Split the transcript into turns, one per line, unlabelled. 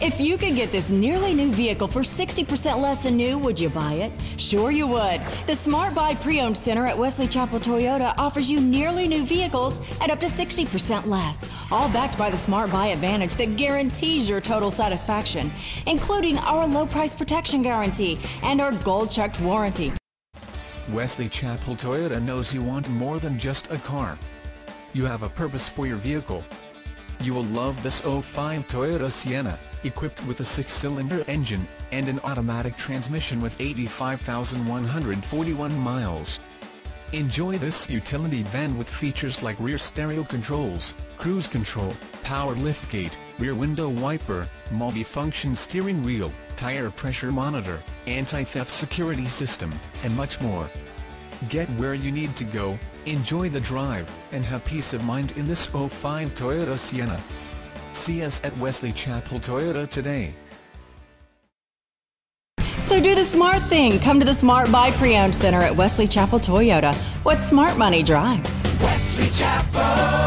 If you could get this nearly new vehicle for 60% less than new, would you buy it? Sure you would. The Smart Buy Pre-Owned Center at Wesley Chapel Toyota offers you nearly new vehicles at up to 60% less, all backed by the Smart Buy Advantage that guarantees your total satisfaction, including our low price protection guarantee and our gold checked warranty.
Wesley Chapel Toyota knows you want more than just a car. You have a purpose for your vehicle. You will love this 05 Toyota Sienna, equipped with a six-cylinder engine, and an automatic transmission with 85,141 miles. Enjoy this utility van with features like rear stereo controls, cruise control, power liftgate, rear window wiper, multi-function steering wheel, tire pressure monitor, anti-theft security system, and much more. Get where you need to go, enjoy the drive, and have peace of mind in this 05 Toyota Sienna. See us at Wesley Chapel Toyota today.
So do the smart thing. Come to the Smart Buy Pre-Owned Center at Wesley Chapel Toyota. What smart money drives.
Wesley Chapel.